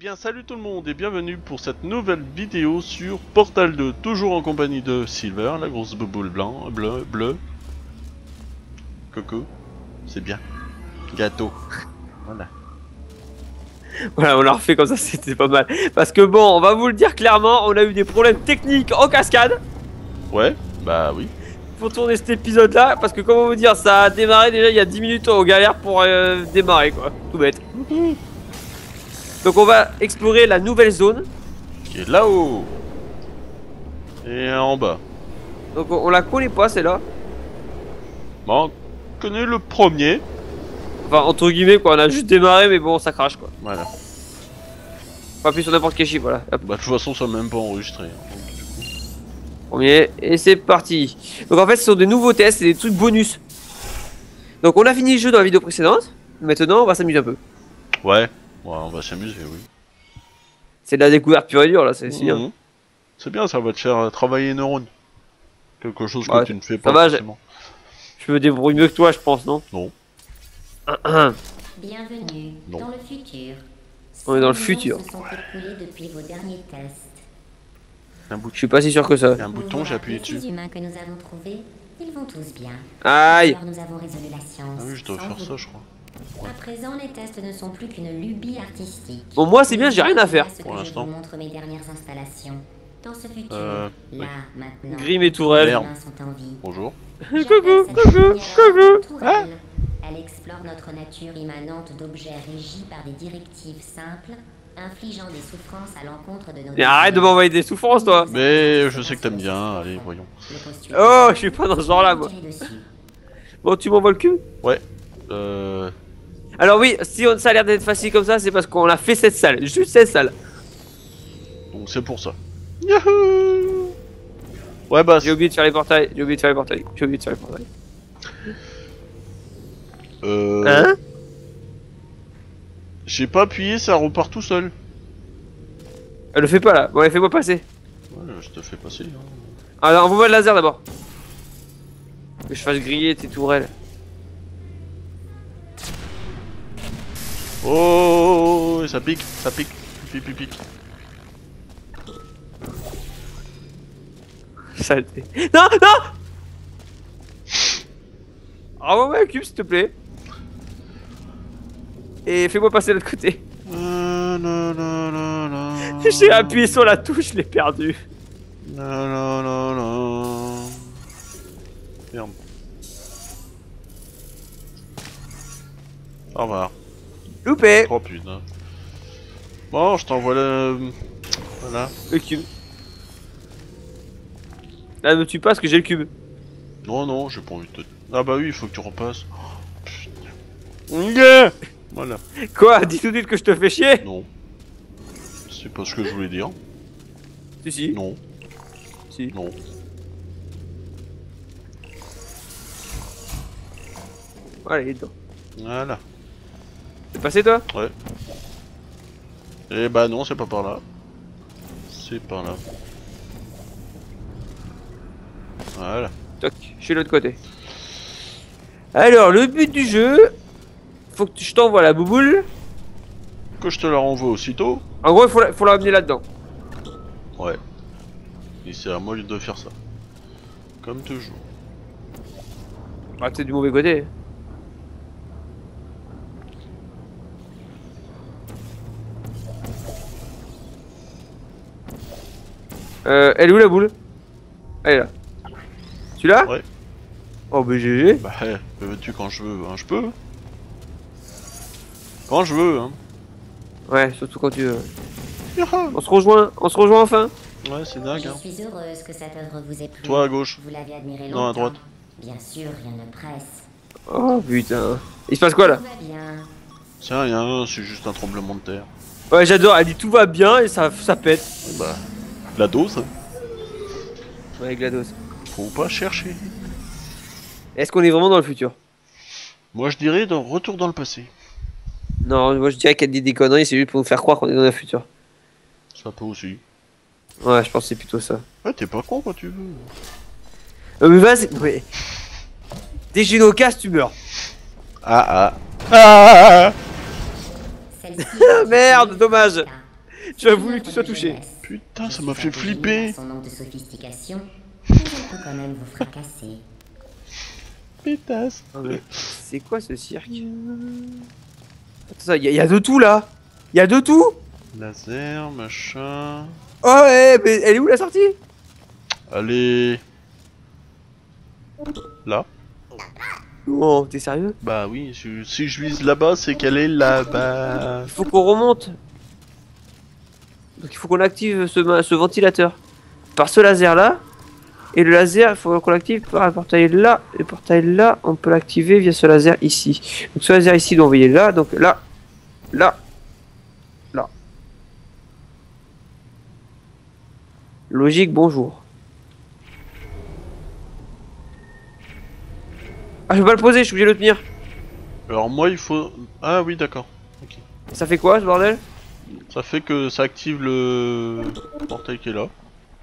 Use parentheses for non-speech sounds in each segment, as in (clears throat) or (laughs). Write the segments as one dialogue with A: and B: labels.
A: bien salut tout le monde et bienvenue pour cette nouvelle vidéo sur Portal 2, toujours en compagnie de Silver, la grosse bouboule blanc, bleu, bleu. Coco, c'est bien. Gâteau. Voilà. (laughs)
B: Voilà, on l'a refait comme ça, c'était pas mal. Parce que bon, on va vous le dire clairement, on a eu des problèmes techniques en cascade
A: Ouais, bah oui.
B: pour tourner cet épisode là. Parce que comment vous dire, ça a démarré déjà il y a 10 minutes, on galère pour euh, démarrer quoi. Tout bête. Donc on va explorer la nouvelle zone.
A: Qui est là-haut. Et en bas.
B: Donc on, on la connaît pas celle-là.
A: Bon, on connaît le premier.
B: Enfin entre guillemets quoi, on a juste démarré mais bon ça crache quoi.
A: Voilà.
B: On appuie sur n'importe quel chiffre, voilà. Hop,
A: Bah de toute façon ça même pas enregistré. hein, donc, du coup.
B: premier, et c'est parti. Donc en fait ce sont des nouveaux tests, c'est des trucs bonus. Donc on a fini le jeu dans la vidéo précédente. Maintenant on va s'amuser un peu.
A: Ouais, ouais, on va s'amuser, oui.
B: C'est de la découverte pure et dure là, c'est c'est bien.
A: Mhm. C'est bien, ça va te faire euh, travailler les neurones. Quelque chose que
B: Ouais,
A: tu ne fais pas
B: va,
A: forcément.
B: Je me débrouille mieux que toi, je pense, non
A: Non.
C: Bienvenue
A: Non.
C: dans le futur.
B: On est dans le futur.
C: ans se sont écoulés depuis vos derniers tests.
A: Un bout-
B: Je suis pas si sûr que ça.
A: Il y a un bouton, j'ai appuyé dessus.
C: Les humains que nous avons trouvés, ils vont tous bien.
B: Aïe
C: Alors nous avons résolu la science.
A: Ah oui, je dois faire
C: vous.
A: ça, je crois.
C: À présent, les tests ne sont plus qu'une lubie artistique.
B: Bon, moi, c'est bien, j'ai rien à faire.
A: Pour
C: que je
A: l'instant.
C: vous montre mes dernières installations. Dans ce futur,
A: Euh,
C: là, maintenant.
B: Grim et Tourelle.
A: Bonjour.
B: Coucou, coucou, coucou.
C: tourelle. Elle explore notre nature immanente d'objets régis par des directives simples, infligeant des souffrances à l'encontre de nos
B: Mais arrête de m'envoyer des souffrances, toi
A: Mais je sais que t'aimes bien, allez, voyons.
B: Oh, je suis pas dans ce genre-là, moi. Bon, tu m'envoies le cul?
A: Euh...
B: Alors oui, si on, ça a l'air d'être facile comme ça, c'est parce qu'on a fait cette salle. Juste cette salle.
A: Donc c'est pour ça. Yahoo Ouais bah...
B: J'ai oublié de faire les portails. J'ai oublié de faire les portails. J'ai oublié de faire les portails.
A: Euh...
B: Hein?
A: J'ai pas appuyé, ça repart tout seul.
B: Elle le fait pas là. Bon, allez, fais-moi passer.
A: Ouais, je te fais passer. hein.
B: Alors, envoie-moi le laser d'abord. Que je fasse griller tes tourelles.
A: Oh, ça pique, ça pique, pique, pique, pique.
B: Saleté. Non, non Renvoie-moi le cube, s'il te plaît. Et fais-moi passer de l'autre côté. (laughs) J'ai appuyé sur la touche, je l'ai perdu.
A: La, la, la, la. Merde. Au revoir.
B: Loupé
A: Oh putain. Bon, je t'envoie le... Voilà.
B: Le cube. Là, me tue pas parce que j'ai le cube.
A: Non, non, j'ai pas envie de te... Ah bah oui, il faut que tu repasses. Oh, putain. Voilà.
B: Quoi Dis tout de suite que je te fais chier
A: Non. C'est pas ce que je voulais dire.
B: Si, si.
A: Non,
B: si.
A: non.
B: Voilà, il est dedans.
A: Voilà.
B: T'es passé toi
A: Eh bah non, c'est pas par là. C'est par là. Voilà.
B: Toc, je suis de l'autre côté. Alors, le but du jeu, faut que tu- je t'envoie la bouboule.
A: Que je te la renvoie aussitôt.
B: En gros, il faut la, faut la ramener là-dedans.
A: Ouais. Et c'est à moi de faire ça. Comme toujours.
B: Ah, t'es du mauvais côté. Euh, elle est où la boule? Elle est là. Tu l'as?
A: Ouais.
B: Oh, bah GG.
A: Bah, eh, veux-tu quand je veux hein, Je peux. Quand je veux, hein.
B: Ouais, surtout quand tu veux. On se rejoint, on se rejoint enfin
A: Ouais, c'est dingue,
C: Je
A: hein.
C: suis heureuse que cette œuvre vous ait plu.
A: Toi à gauche.
C: Vous l'avez admiré
A: Non, à
C: longtemps.
A: droite.
C: Bien sûr, rien ne presse.
B: Oh putain. Il se passe quoi là?
A: C'est rien, c'est juste un tremblement de terre.
B: Ouais, j'adore, elle dit tout va bien et ça, ça pète.
A: Bah, la dose,
B: Ouais, GLaDOS.
A: faut pas chercher.
B: Est-ce qu'on est vraiment dans le futur?
A: Moi je dirais dans retour dans le passé.
B: Non, moi je dirais qu'elle dit des conneries, c'est juste pour nous faire croire qu'on est dans le futur.
A: Ça peut aussi.
B: Ouais, je pense que c'est plutôt ça.
A: Ouais, t'es pas con quand tu veux.
B: Euh, mais vas-y, mais. Dès que j'ai une occasion, tu meurs.
A: Ah ah. Ah
C: Celle-ci
B: Ah, (laughs) merde, dommage. Voulu que tu sois touché.
A: Putain, ça m'a fait flipper.
C: Son manque de sophistication, mais elle peut quand même vous fracasser.
A: Pétasse.
B: C'est quoi ce cirque Attends, il y, a- y a de tout là Il y a de tout
A: Laser, machin.
B: Oh ouais, mais elle est où la sortie?
A: Allez. Là
B: Oh, t'es sérieux?
A: Bah oui, si, si je vise là-bas, c'est qu'elle est là-bas.
B: Il faut qu'on remonte. Donc il faut qu'on active ce, ventilateur. Par ce laser là. Et le laser, il faut qu'on l'active par un portail là. Et le portail là, on peut l'activer via ce laser ici. Donc ce laser ici doit envoyer là. Donc là, là, là. Logique, bonjour. Ah, je peux pas le poser, je suis obligé de le tenir.
A: Alors moi, il faut... Ah oui, d'accord.
B: Ça fait quoi ce bordel?
A: Ça fait que ça active le portail qui est là.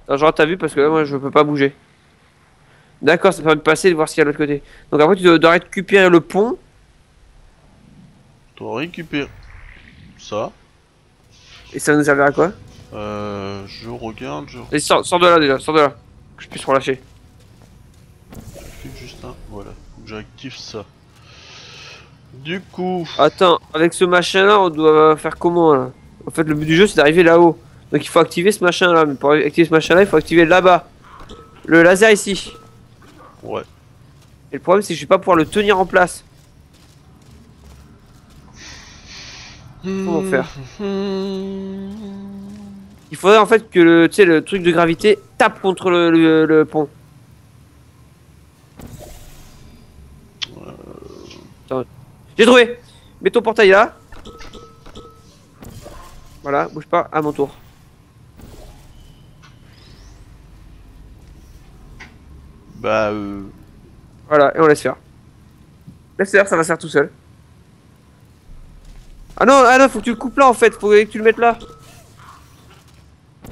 B: Non, genre t'as vu parce que là moi je peux pas bouger. D'accord, ça permet de passer et de voir ce qu'il y a de l'autre côté. Donc après tu dois, dois récupérer le pont.
A: Tu dois récupérer ça.
B: Et ça nous servira à quoi?
A: Euh, je regarde, je
B: Allez, sors, sors de là déjà, sors de là. Que je puisse relâcher.
A: juste un. Voilà, faut que j'active ça. Du coup,
B: Attends, avec ce machin là on doit faire comment là? En fait le but du jeu c'est d'arriver là-haut. Donc il faut activer ce machin là. Mais pour activer ce machin là il faut activer là-bas. Le laser ici.
A: ouais.
B: Et le problème c'est que je vais pas pouvoir le tenir en place. Comment faire Il faudrait en fait que le, tu sais, le truc de gravité tape contre le, le- le pont. J'ai trouvé Mets ton portail là. Voilà, bouge pas, à mon tour.
A: Bah, euh...
B: Voilà, et on laisse faire. Laisse faire, ça va se faire tout seul. Ah non, ah non, faut que tu le coupes là en fait, faut que tu le mettes là.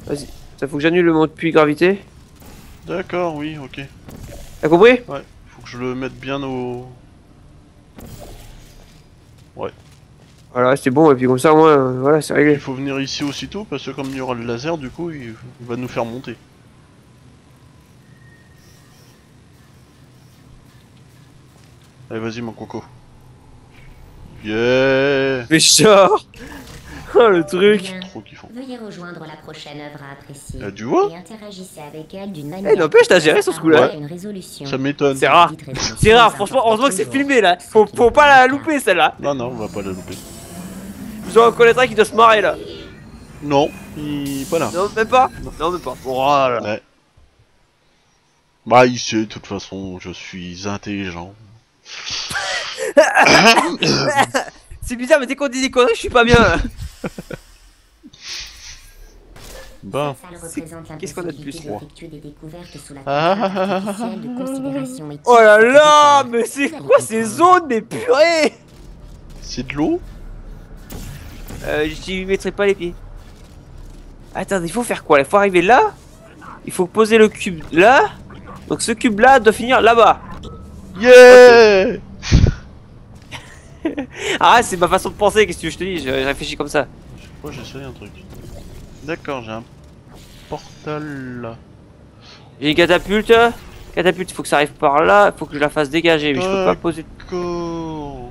B: Vas-y, ça faut que j'annule mon puits gravité.
A: D'accord, oui, ok.
B: T'as compris?
A: Faut que je le mette bien au...
B: Voilà, c'est bon, et puis comme ça, au moins, euh, voilà, c'est réglé.
A: Il faut venir ici aussitôt, parce que comme il y aura le laser, du coup, il, il va nous faire monter. Allez, vas-y, mon coco. Yeah
B: Mais genre (laughs) Oh le truc
C: Bien.
A: Trop kiffant.
C: Veuillez rejoindre la prochaine œuvre à apprécier.
A: Ah, tu vois
C: Et interagissez avec elle d'une manière.
B: Eh, n'empêche, t'as géré sur ce coup-là.
A: Ça m'étonne.
B: C'est rare. C'est rare, franchement, heureusement que c'est filmé là. Faut, faut pas la louper celle-là.
A: Non, non, on va pas la louper.
B: Je reconnaîtrai qu'il doit se marrer là.
A: Non, il... pas là.
B: Non, même pas Non, même pas. Voilà.
A: Ouais. Bah, il sait, de toute façon, je suis intelligent. (coughs)
B: C'est bizarre, mais dès qu'on dit des conneries, je suis pas bien (laughs) là.
A: Bah,
C: représente
B: qu'est-ce qu'on a de plus,
A: moi
C: d'effectuer des découvertes sous la
A: Ah.
B: Oh là là, mais c'est quoi ces zones, mais purée
A: c'est de l'eau?
B: Euh, j'y mettrai pas les pieds. Attends, il faut faire quoi Il faut arriver là? Il faut poser le cube là? Donc ce cube là doit finir là-bas.
A: Yeah (laughs)
B: Ah, c'est ma façon de penser, qu'est-ce que je te dis Je réfléchis comme ça.
A: Moi, j'essaye un truc. D'accord, j'ai un portal là.
B: J'ai une catapulte? Catapulte, il faut que ça arrive par là. Il faut que je la fasse dégager. Mais je peux pas poser.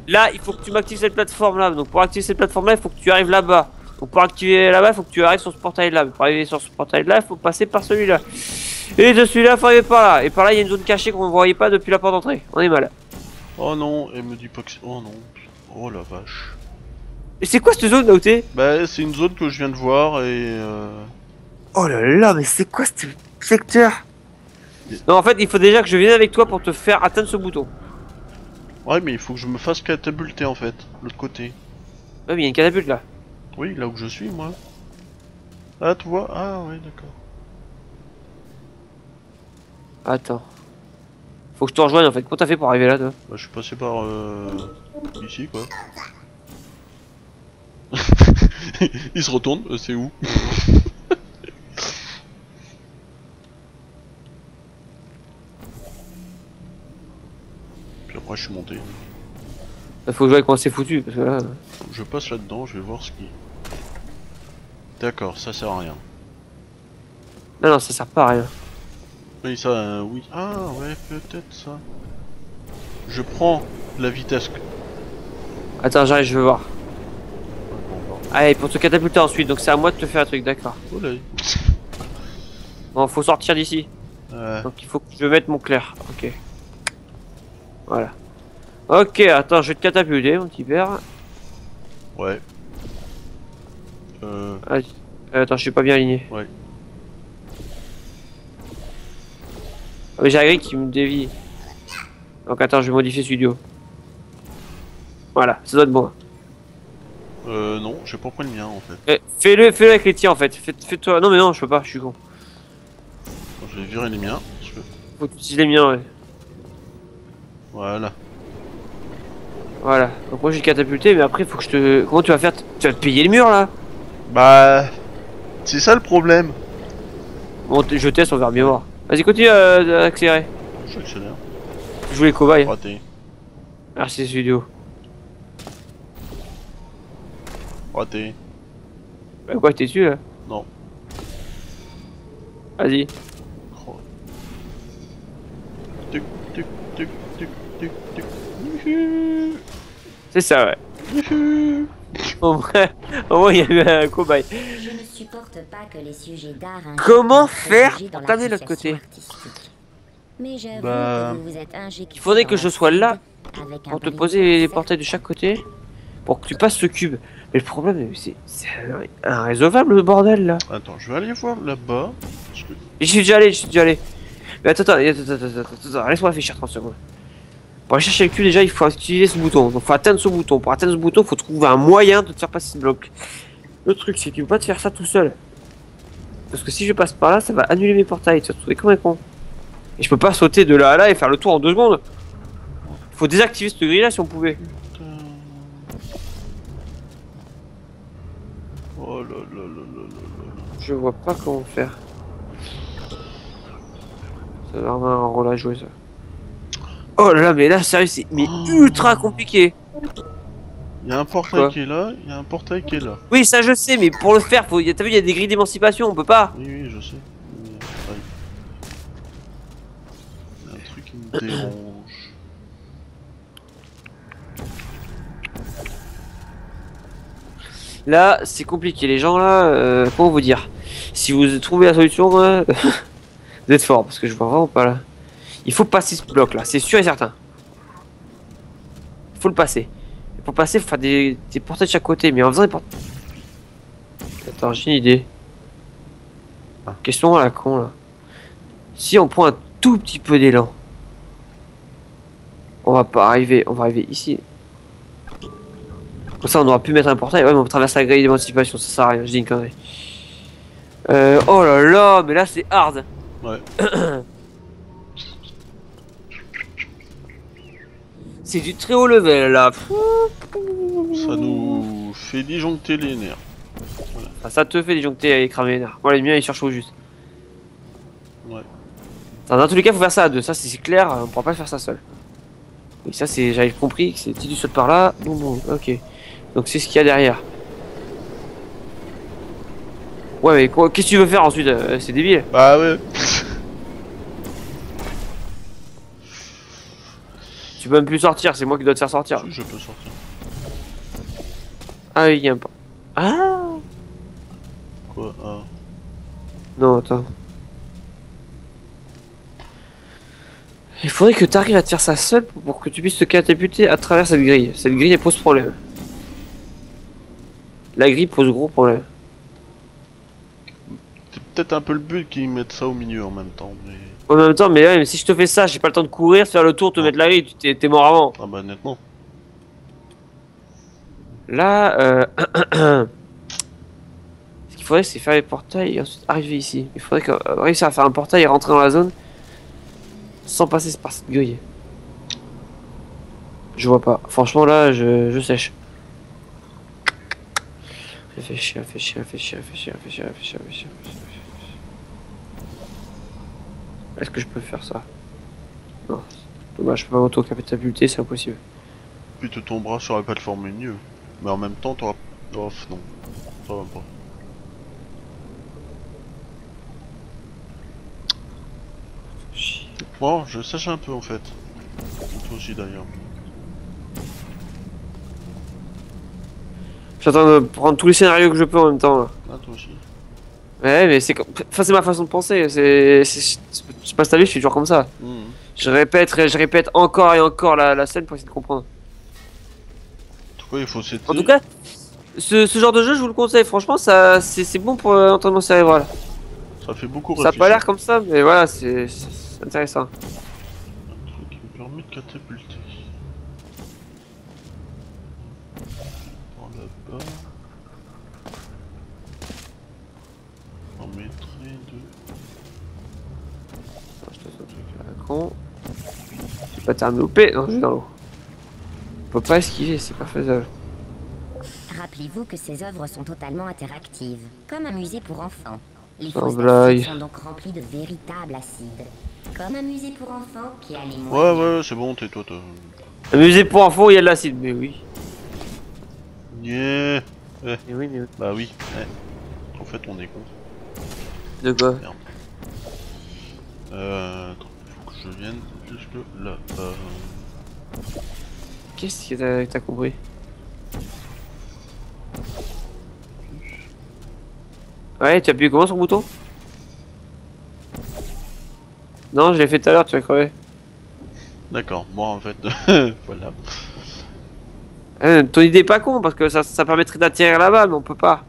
B: Là, il faut que tu m'actives cette plateforme là. Donc pour activer cette plateforme là, il faut que tu arrives là-bas. Donc pour activer là-bas, il faut que tu arrives sur ce portail là. Mais pour arriver sur ce portail là, il faut passer par celui-là. Et de celui-là, il faut arriver par là. Et par là, il y a une zone cachée qu'on ne voyait pas depuis la porte d'entrée. On est mal.
A: Oh non, elle me dit pas que c'est... Oh non. Oh la vache.
B: Et c'est quoi cette zone là où t'es
A: Bah, c'est une zone que je viens de voir et... Euh...
B: Oh là là, mais c'est quoi ce secteur? Non, en fait, il faut déjà que je vienne avec toi pour te faire atteindre ce bouton.
A: Ouais, mais il faut que je me fasse catapulter en fait, l'autre côté.
B: Ouais, mais il y a une catapulte là.
A: Oui, là où je suis, moi. Ah, tu vois Ah, ouais, d'accord.
B: Attends. Faut que je te rejoigne en fait. Comment t'as fait pour arriver là, toi
A: Bah, je suis passé par... Euh... Ici, quoi. (laughs) (laughs) il se retourne, euh, c'est où? Je suis monté.
B: Faut que je vois comment c'est foutu parce que là.
A: Je passe là-dedans, je vais voir ce qui... D'accord, ça sert à rien.
B: Non, non, ça sert pas à rien.
A: Oui, ça, euh, oui. Ah, ouais, peut-être ça. Je prends la vitesse. que-
B: Attends, j'arrive, je veux voir. Allez, pour te catapulter ensuite, donc c'est à moi de te faire un truc, d'accord. Bon, (laughs) faut sortir d'ici.
A: Ouais.
B: Donc il faut que je mette mon clair. Ok. Voilà. Ok, attends, je vais te catapulter, mon petit père.
A: Ouais. Euh.
B: Euh, attends, je suis pas bien aligné.
A: Ouais.
B: Ah, mais j'ai la grille qui me dévie. Donc attends, je vais modifier studio. Voilà, ça doit être bon.
A: euh, non, j'ai pas pris le mien en fait.
B: Eh, Fais-le, fais-le avec les tiens en fait. Fais- Fais-toi. non mais non, je peux pas, je suis con.
A: Je vais virer les miens. parce que-
B: Faut que tu utilises les miens, ouais.
A: Voilà.
B: Voilà. Donc moi j'ai catapulté, mais après faut que je te. Comment tu vas faire? Tu vas te payer le mur là?
A: Bah, c'est ça le problème.
B: Bon, je teste, on verra bien voir. Vas-y, continue euh, à accélérer.
A: J'accélère.
B: Je voulais cobaye.
A: Raté.
B: Merci studio.
A: Raté.
B: Bah quoi, t'es dessus là?
A: Non.
B: Vas-y.
A: Oh. Tuc, tuc, tuc, tuc, tuc, tuc.
B: C'est ça, ouais. Au moins, au moins, il y a eu un cobaye.
C: Je ne supporte pas que les sujets d'art
B: Comment faire pour de l'autre côté.
C: Mais
A: Bah,
C: que vous vous êtes injecté
B: Il faudrait que je sois là pour te poser les portails de chaque côté pour que tu passes ce cube. Mais le problème, c'est irrésolvable le bordel là.
A: Attends, je vais aller voir là-bas.
B: J'y suis déjà allé, j'y suis déjà allé. Mais attends, attends, attends, attends, attends, attends, attends, laisse-moi réfléchir 30 secondes. Pour aller chercher le cube, déjà, il faut utiliser ce bouton. Donc, faut atteindre ce bouton. Pour atteindre ce bouton, faut trouver un moyen de te faire passer ce bloc. Le truc, c'est que tu peux pas te faire ça tout seul. Parce que si je passe par là, ça va annuler mes portails. Tu vas te trouver comme un con. Et je peux pas sauter de là à là et faire le tour en deux secondes. Il faut désactiver cette grille là si on pouvait.
A: Oh là là là là là là.
B: Je vois pas comment faire. Ça va vraiment un rôle à jouer ça. Oh là là, mais là, sérieux, c'est mais
A: Oh.
B: ultra compliqué.
A: Il y a un portail
B: Quoi
A: qui est là, il y a un portail qui est là.
B: Oui, ça je sais, mais pour le faire, faut... y a- t'as vu, il y a des grilles d'émancipation, on peut pas.
A: Oui, oui, je sais. Il y a un truc qui me dérange.
B: Là, c'est compliqué. Les gens là, euh, comment vous dire Si vous trouvez la solution, euh, (laughs) vous êtes fort, parce que je vois vraiment pas là. Il faut passer ce bloc là, c'est sûr et certain. Il faut le passer. Et pour passer, il faut faire des, des portails de chaque côté, mais en faisant des portails. Attends, j'ai une idée.
A: Ah.
B: Question à la con là? Si on prend un tout petit peu d'élan, on va pas arriver, on va arriver ici. Comme ça, on aura pu mettre un portail. Ouais, mais on traverse la grille d'émancipation, ça sert à rien, je dis une connerie. Euh, oh là là, mais là c'est hard.
A: Ouais. (clears throat)
B: c'est du très haut level là.
A: Ça nous fait disjoncter les nerfs.
B: Ça te fait disjoncter et cramer les nerfs. Moi, les miens ils cherchent au juste.
A: Ouais.
B: Dans tous les cas, faut faire ça à deux. Ça, c'est clair, on pourra pas le faire ça seul. Et ça, c'est. J'avais compris que c'est du saute par là. Bon, bon, ok. Donc, c'est ce qu'il y a derrière. Ouais, mais quoi- qu'est-ce que tu veux faire ensuite euh, C'est débile.
A: Bah ouais.
B: Tu peux même plus sortir, c'est moi qui dois te faire sortir.
A: Je peux sortir.
B: Ah, oui, il y a un pas. Ah
A: Quoi Ah.
B: Non, attends. Il faudrait que tu arrives à te faire ça seul pour- pour que tu puisses te catapulter à travers cette grille. Cette grille, elle pose problème. La grille pose gros problème.
A: C'est peut-être un peu le but qu'ils mettent ça au milieu en même temps, mais.
B: En même temps, mais, ouais, mais si je te fais ça, j'ai pas le temps de courir, faire le tour, te mettre la grille, tu t'es mort avant.
A: Ah bah nettement.
B: Là, euh... (clears throat) ce qu'il faudrait, c'est faire les portails et ensuite arriver ici. Il faudrait que, euh, réussir à faire un portail et rentrer dans la zone sans passer par cette grille. Je vois pas. Franchement, là, je, je sèche. Réfléchis, réfléchis, réfléchis, réfléchis, réfléchis, réfléchis, réfléchis. Est-ce que je peux faire ça Non. Dommage, je peux pas m'auto-capitabilité, c'est impossible.
A: Puis tu tomberas sur la plateforme mieux. Mais en même temps, t'auras. Oh, non. Ça va pas. Bon, je sèche un peu en fait. Toi aussi d'ailleurs.
B: J'attends de prendre tous les scénarios que je peux en même temps.
A: Ah, toi aussi.
B: Ouais, mais c'est enfin, c'est ma façon de penser. C'est je sais pas si t'as vu, je suis toujours comme ça.
A: Mhm.
B: Je répète, je répète encore et encore la, la scène pour essayer de comprendre.
A: En tout cas, il faut.
B: En tout cas, ce, ce genre de jeu, je vous le conseille. Franchement, ça, c'est, bon pour euh, l'entraînement cérébral.
A: ça fait beaucoup
B: Ça a pas l'air comme ça, mais voilà, c'est, intéressant.
A: Un truc qui me permet de catapulter. Par là-bas. On mettrait deux.
B: J'ai pas terminé au P, non, je suis dans l'eau. On peut pas esquiver, c'est pas faisable.
C: Rappelez-vous que ces œuvres sont totalement interactives, comme un musée pour enfants. Les d'acides sont donc remplies de véritables acides. Comme un musée pour enfants qui a les
A: Ouais,
C: moyens.
A: ouais, c'est bon, tais-toi, toi.
B: Un musée pour enfants, il y a de l'acide, mais oui.
A: Yeah.
B: Mais oui, mais oui.
A: Bah oui. ouais. En fait, on est con.
B: De quoi?
A: Euh. Attends, je vienne jusque là. Euh...
B: Qu'est-ce que t'as, que t'as compris? Ouais, tu appuies comment sur le bouton? Non, je l'ai fait tout à l'heure, tu vas crever.
A: D'accord, moi en fait. (laughs) voilà.
B: Euh, ton idée est pas con parce que ça, ça permettrait d'atterrir là-bas, mais on peut pas.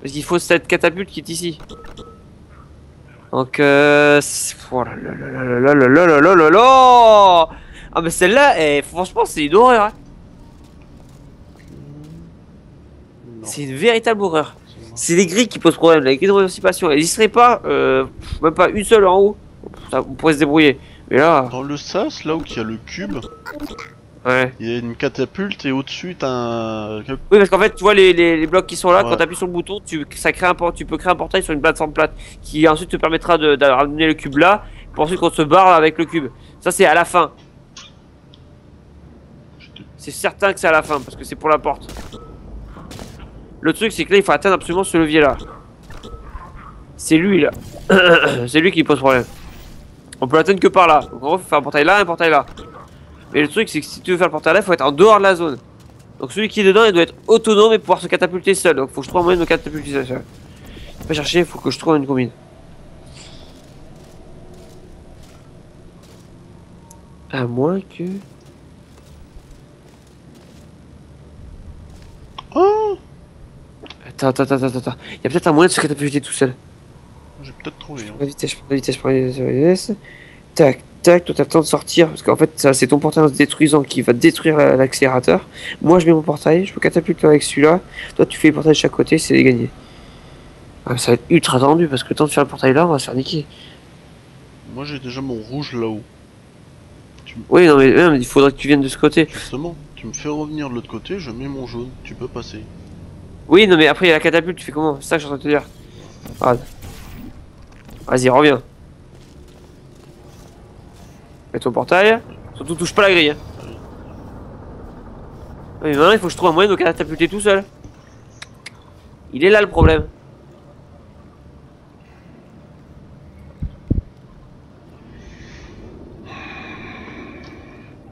B: Parce qu'il faut cette catapulte qui est ici. Donc, euh... Oh là là là là Ah mais celle-là, franchement, c'est une horreur. Hein. C'est une véritable horreur.
A: C'est
B: les grilles qui posent problème, les grilles de d'émancipation. Elles n'y seraient pas, euh, même pas une seule en haut. Ça, on pourrait se débrouiller. Mais là...
A: Dans le sas, là où il y a le cube
B: ouais.
A: il y a une catapulte et au-dessus t'as un.
B: Oui, parce qu'en fait, tu vois les, les, les blocs qui sont là,
A: Ouais.
B: quand tu appuies sur le bouton, tu, ça crée un, tu peux créer un portail sur une plateforme plate qui ensuite te permettra de, de ramener le cube là, pour ensuite qu'on se barre avec le cube. Ça, c'est à la fin. C'est certain que c'est à la fin, parce que c'est pour la porte. Le truc, c'est que là, il faut atteindre absolument ce levier là. C'est lui là. (coughs) c'est lui qui pose problème. On peut l'atteindre que par là. Donc en gros, faut faire un portail là, un portail là. Mais le truc, c'est que si tu veux faire le portail là, il faut être en dehors de la zone. Donc celui qui est dedans, il doit être autonome et pouvoir se catapulter seul. Donc faut que je trouve un moyen de me catapulter seul. Je vais pas chercher, faut que je trouve une combine. À moins que.
A: Oh
B: Attends, attends, attends, attends, attends. Il y a peut-être un moyen de se catapulter tout seul.
A: J'ai peut-être trouvé. Hein.
B: La vitesse, je prends la vitesse, je prends la vitesse. Tac, tac, toi t'as le temps de sortir. Parce qu'en fait, c'est ton portail en se détruisant qui va détruire la- l'accélérateur. Moi, je mets mon portail, je peux catapulter avec celui-là. Toi, tu fais les portails de chaque côté, c'est gagné. Ah, ça va être ultra tendu parce que le temps de faire le portail là, on va se faire niquer.
A: Moi j'ai déjà mon rouge là-haut.
B: Oui, non, mais, il faudrait que tu viennes de ce côté.
A: Justement, tu me fais revenir de l'autre côté, je mets mon jaune, tu peux passer.
B: Oui, non, mais après, il y a la catapulte, tu fais comment? C'est ça que je suis en train de te dire. Vas-y, reviens. Mets ton portail. Surtout, touche pas la grille. maintenant, il faut que je trouve un moyen de catapulter tout seul. Il est là le problème.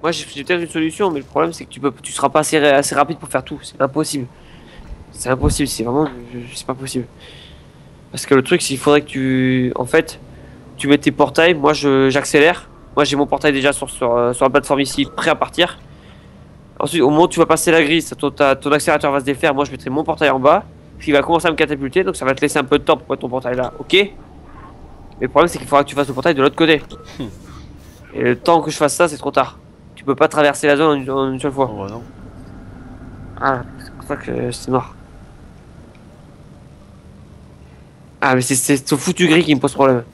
B: Moi, j'ai peut-être une solution, mais le problème, c'est que tu peux, tu seras pas assez, assez rapide pour faire tout. C'est impossible. C'est impossible, c'est vraiment. C'est pas possible. Parce que le truc, c'est qu'il faudrait que tu. En fait, tu mets tes portails. Moi, j'accélère. Moi, j'ai mon portail déjà sur, sur, euh, sur la plateforme ici, prêt à partir. Ensuite, au moment où tu vas passer la grille, ton, ton accélérateur va se défaire. Moi, je mettrai mon portail en bas. Puis il va commencer à me catapulter. Donc, ça va te laisser un peu de temps pour mettre ton portail là. Ok Mais le problème, c'est qu'il faudra que tu fasses le portail de l'autre côté. Et le temps que je fasse ça, c'est trop tard. Tu peux pas traverser la zone en une, en une seule fois.
A: Oh bah non.
B: Ah, c'est pour ça que c'est noir. Ah, mais c'est- ce foutu gris qui me pose problème.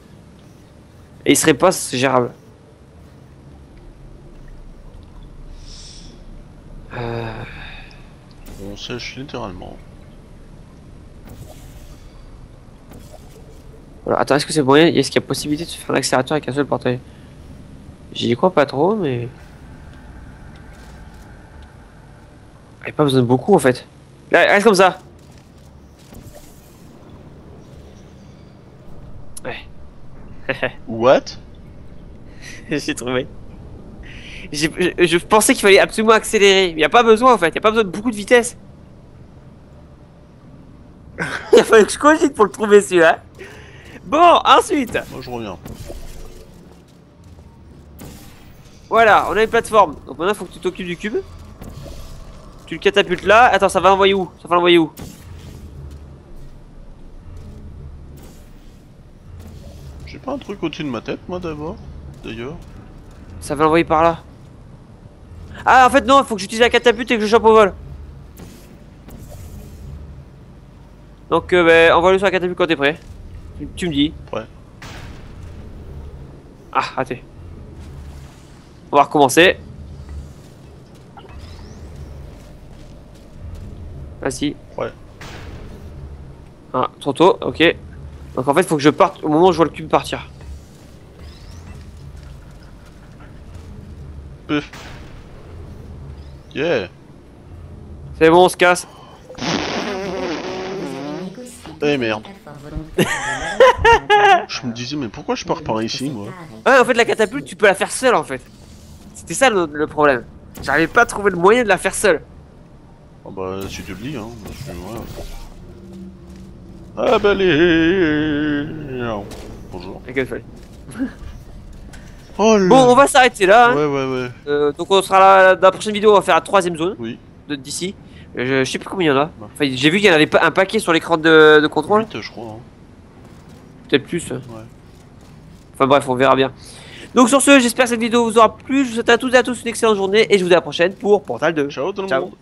B: Et il serait pas, gérable. Euh,
A: On sèche littéralement.
B: voilà. Attends, est-ce que c'est moyen Est-ce qu'il y a possibilité de se faire un accélérateur avec un seul portail? J'y crois pas trop, mais. Il n'y a pas besoin de beaucoup en fait. Là, reste comme ça. Ouais. (laughs)
A: What?
B: J'ai trouvé. Je, pensais qu'il fallait absolument accélérer. Il n'y a pas besoin en fait, il n'y a pas besoin de beaucoup de vitesse. (laughs) il a fallu que je cogite pour le trouver celui-là. Bon, ensuite,
A: Moi je reviens.
B: voilà, on a une plateforme. Donc maintenant, il faut que tu t'occupes du cube. Tu le catapultes là. Attends, ça va l'envoyer où? Ça va l'envoyer où?
A: J'ai pas un truc au-dessus de ma tête, moi d'abord D'ailleurs.
B: Ça va l'envoyer par là. Ah, en fait, non, faut que j'utilise la catapulte et que je chope au vol. Donc, euh, ben, envoie-le sur la catapulte quand t'es prêt. Tu, tu me dis.
A: Prêt.
B: Ah, raté. On va recommencer. Vas-y.
A: Ouais.
B: Ah, trop tôt, ok. Donc en fait, faut que je parte au moment où je vois le cube partir.
A: Puf. Yeah
B: C'est bon, on se casse.
A: Eh, merde. (laughs) Je me disais, mais pourquoi je pars par ici, moi
B: Ouais, en fait, la catapulte, tu peux la faire seule en fait. C'était ça le, le problème. J'arrivais pas à trouver le moyen de la faire seule.
A: Ah bah, si tu le dis, hein. je ouais. Ah bah les... Bonjour.
B: Fallait. (laughs)
A: Oh là
B: Bon, on va s'arrêter là. hein.
A: Ouais, ouais, ouais.
B: Euh, donc, on sera là. Dans la prochaine vidéo, on va faire la troisième zone
A: Oui.
B: d'ici. Je, je sais plus combien il y en a. Enfin, j'ai vu qu'il y en avait un paquet sur l'écran de, de contrôle.
A: Je crois. hein.
B: Peut-être plus.
A: Ouais.
B: Enfin bref, on verra bien. Donc sur ce, j'espère que cette vidéo vous aura plu. Je vous souhaite à toutes et à tous une excellente journée et je vous dis à la prochaine pour Portal 2.
A: Ciao tout le
B: Ciao.
A: monde